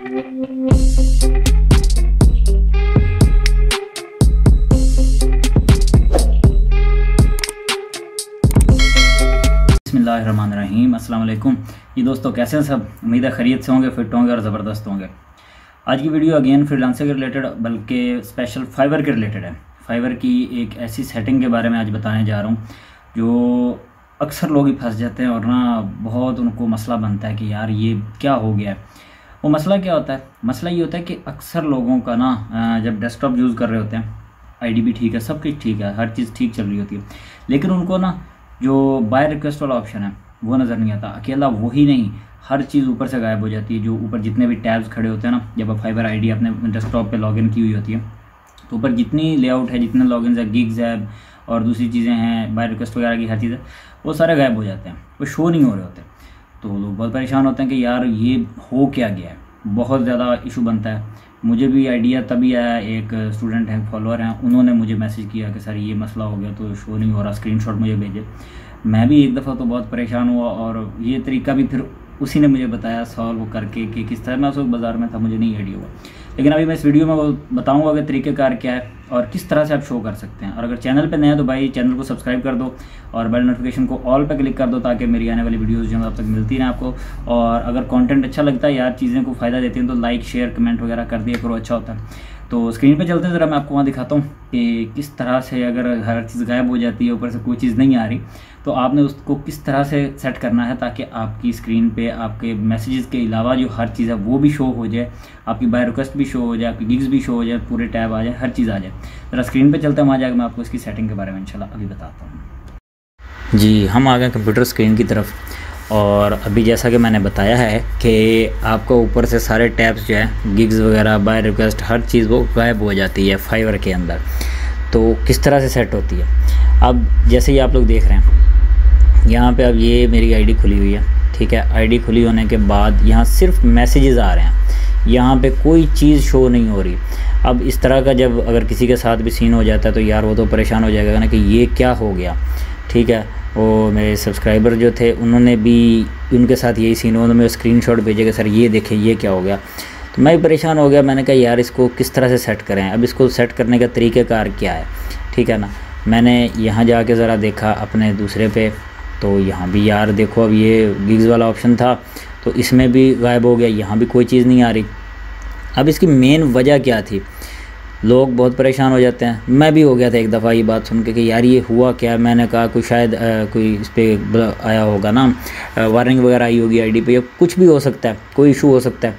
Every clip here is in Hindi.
बसमीम अल्लाम ये दोस्तों, कैसे हैं सब? उम्मीद है खरीद से होंगे, फिट होंगे और ज़बरदस्त होंगे। आज की वीडियो अगेन फ्रीलांसर के रिलेटेड बल्कि स्पेशल फाइबर के रिलेटेड है। फाइबर की एक ऐसी सेटिंग के बारे में आज बताने जा रहा हूँ, जो अक्सर लोग ही फंस जाते हैं और ना बहुत उनको मसला बनता है कि यार ये क्या हो गया है। वो मसला क्या होता है? मसला ये होता है कि अक्सर लोगों का ना जब डेस्कटॉप यूज़ कर रहे होते हैं आईडी भी ठीक है, सब कुछ ठीक है, हर चीज़ ठीक चल रही होती है। लेकिन उनको ना, जो बाय रिक्वेस्ट वाला ऑप्शन है, वो नज़र नहीं आता। अकेला वही नहीं, हर चीज़ ऊपर से गायब हो जाती है, जो ऊपर जितने भी टैब्स खड़े होते हैं ना, जब आप फाइबर आईडी अपने डेस्कटॉप पे लॉगिन की हुई होती है तो ऊपर जितनी लेआउट है, जितने लॉगिन है गिग्स है, और दूसरी चीज़ें हैं बाय रिक्वेस्ट वगैरह की हर चीज़ है, वो सारे गायब हो जाते हैं, वो शो नहीं हो रहे होते। तो लोग बहुत परेशान होते हैं कि यार ये हो क्या गया बहुत ज़्यादा इशू बनता है। मुझे भी आइडिया तभी आया, एक स्टूडेंट हैं फॉलोअर हैं, उन्होंने मुझे मैसेज किया कि सर ये मसला हो गया तो शो नहीं हो रहा स्क्रीनशॉट मुझे भेजे। मैं भी एक दफ़ा तो बहुत परेशान हुआ और ये तरीका भी फिर उसी ने मुझे बताया सॉल्व करके कि किस तरह, मैं उस बाज़ार में था, मुझे नहीं आइडिया हुआ। लेकिन अभी मैं इस वीडियो में बताऊँगा कि तरीक़ेकार क्या है। और किस तरह से आप शो कर सकते हैं। और अगर चैनल पे नए हैं तो भाई चैनल को सब्सक्राइब कर दो और बेल नोटिफिकेशन को ऑल पे क्लिक कर दो ताकि मेरी आने वाली वीडियोस जो है अब तक मिलती रहें आपको। और अगर कंटेंट अच्छा लगता है यार चीज़ें को फ़ायदा देती हैं तो लाइक शेयर कमेंट वगैरह कर दिया करो अच्छा होता है। तो स्क्रीन पे चलते हैं, ज़रा मैं आपको वहाँ दिखाता हूँ कि किस तरह से अगर हर चीज़ गायब हो जाती है, ऊपर से कोई चीज़ नहीं आ रही तो आपने उसको किस तरह से सेट करना है ताकि आपकी स्क्रीन पे, आपके मैसेजेस के अलावा जो हर चीज़ है, वो भी शो हो जाए, आपकी बाय रिक्वेस्ट भी शो हो जाए, आपकी गिग्स भी शो हो जाए, पूरे टैब आ जाए, हर चीज़ आ जाए। ज़रा स्क्रीन पर चलते हैं, वहाँ जाकर मैं आपको इसकी सेटिंग के बारे में इंशाल्लाह अभी बताता हूँ। जी, हम आ गए कंप्यूटर स्क्रीन की तरफ़। और अभी जैसा कि मैंने बताया है कि आपको ऊपर से सारे टैब्स जो है गिग्स वगैरह बाय रिक्वेस्ट हर चीज़ वो गायब हो जाती है फाइवर के अंदर। तो किस तरह से सेट होती है? अब जैसे ही आप लोग देख रहे हैं, यहाँ पे अब ये मेरी आईडी खुली हुई है, ठीक है? आईडी खुली होने के बाद यहाँ सिर्फ़ मैसेजेस आ रहे हैं। यहाँ पे कोई चीज़ शो नहीं हो रही। अब इस तरह का जब अगर किसी के साथ भी सीन हो जाता है तो यार वो तो परेशान हो जाएगा ना कि ये क्या हो गया। ठीक है। वो मेरे सब्सक्राइबर जो थे, उन्होंने भी, उनके साथ यही सीन हो उन्होंने स्क्रीन शॉट भेजे कि, सर, ये देखें, ये क्या हो गया? तो मैं भी परेशान हो गया। मैंने कहा, यार, इसको किस तरह से सेट करें? अब इसको सेट करने का तरीक़ाकार क्या है? ठीक है ना? मैंने यहाँ जाके ज़रा देखा अपने दूसरे पे तो यहाँ भी, यार, देखो, अब ये गिग्स वाला ऑप्शन था तो इसमें भी गायब हो गया, यहाँ भी कोई चीज़ नहीं आ रही। अब इसकी मेन वजह क्या थी? लोग बहुत परेशान हो जाते हैं। मैं भी हो गया था एक दफ़ा ये बात सुन के कि यार ये हुआ क्या? मैंने कहा कोई शायद आ, कोई इस पर आया होगा ना? वार्निंग वगैरह आई होगी आईडी पे या कुछ भी हो सकता है कोई इशू हो सकता है।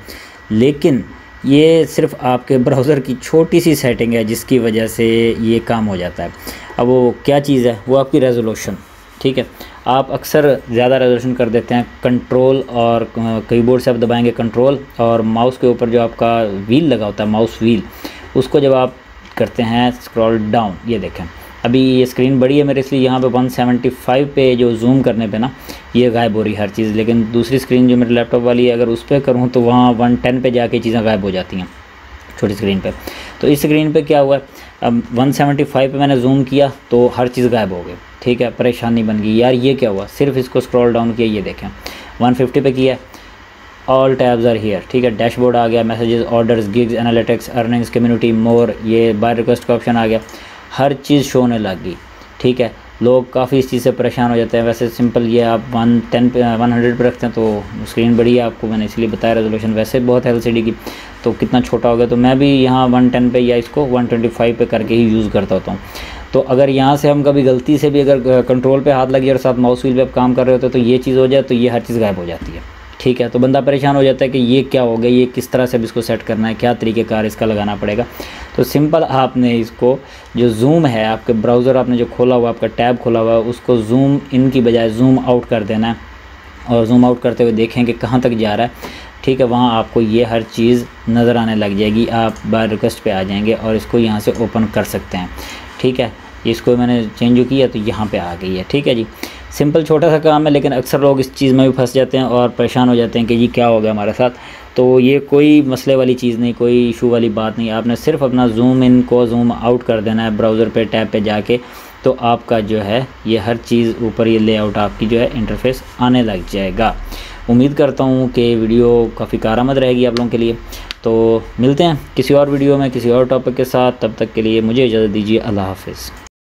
लेकिन ये सिर्फ़ आपके ब्राउज़र की छोटी सी सेटिंग है जिसकी वजह से ये काम हो जाता है। अब वो क्या चीज़ है? वो आपकी रेजोल्यूशन ठीक है? आप अक्सर ज़्यादा रेजोल्यूशन कर देते हैं कंट्रोल और कीबोर्ड से आप दबाएँगे कंट्रोल और माउस के ऊपर जो आपका व्हील लगा होता है माउस व्हील उसको जब आप करते हैं स्क्रॉल डाउन ये देखें। अभी ये स्क्रीन बड़ी है मेरे, इसलिए यहाँ पे 175 पे जो जूम करने पे ना, ये गायब हो रही है हर चीज़। लेकिन दूसरी स्क्रीन जो मेरे लैपटॉप वाली है, अगर उस पर करूँ तो वहाँ 110 पे जाके चीज़ें गायब हो जाती हैं, छोटी स्क्रीन पे। तो इस स्क्रीन पे क्या हुआ? है अब 175 पे मैंने जूम किया तो हर चीज़ गायब हो गई। ठीक है, परेशानी बन गई। यार ये क्या हुआ? सिर्फ़ इसको स्क्रॉल डाउन किया, ये देखें। 150 पे किया। ऑल टैब्स आर हियर ठीक है डैशबोर्ड आ गया messages orders gigs analytics earnings community more ये बाय रिक्वेस्ट का ऑप्शन आ गया। हर चीज़ शो होने लग गई। ठीक है, लोग काफ़ी इस चीज़ से परेशान हो जाते हैं। वैसे सिंपल ये आप वन टेन पे वन हंड्रेड पर रखते हैं तो स्क्रीन बड़ी है आपको, मैंने इसलिए बताया रेजोल्यूशन वैसे बहुत है एलसीडी की तो कितना छोटा हो गया तो मैं भी यहाँ वन टेन पे या इसको वन ट्वेंटी फाइव पे करके ही यूज़ करता होता हूँ। तो अगर यहाँ से हम कभी गलती से भी अगर कंट्रोल पे हाथ लग और साथ माउस व्हील पे आप काम कर रहे होते तो ये चीज़ हो जाए तो ये हर चीज़ गायब हो जाती है। ठीक है तो बंदा परेशान हो जाता है कि ये क्या हो गया, ये किस तरह से अब इसको सेट करना है, क्या तरीके कार इसका लगाना पड़ेगा। तो सिंपल आपने इसको जो जूम है आपके ब्राउज़र आपने जो खोला हुआ, आपका टैब खोला हुआ है, उसको जूम इन की बजाय जूम आउट कर देना है। और जूम आउट करते हुए देखें कि कहाँ तक जा रहा है। ठीक है, वहाँ आपको ये हर चीज़ नज़र आने लग जाएगी, आप बार रिक्वेस्ट पे आ जाएँगे और इसको यहाँ से ओपन कर सकते हैं। ठीक है, इसको मैंने चेंज किया तो यहाँ पे आ गई है। ठीक है जी सिंपल छोटा सा काम है, लेकिन अक्सर लोग इस चीज़ में भी फंस जाते हैं और परेशान हो जाते हैं कि जी क्या हो गया हमारे साथ। तो ये कोई मसले वाली चीज़ नहीं, कोई इशू वाली बात नहीं। आपने सिर्फ़ अपना जूम इन को जूम आउट कर देना है ब्राउज़र पे, टैब पे जाके। तो आपका जो है, ये हर चीज़ ऊपर ये लेआउट आपकी जो है, इंटरफेस आने लग जाएगा। उम्मीद करता हूँ कि वीडियो काफ़ी कारआमद रहेगी आप लोगों के लिए। तो मिलते हैं किसी और वीडियो में, किसी और टॉपिक के साथ। तब तक के लिए मुझे इजाज़त दीजिए। अल्लाह हाफिज़।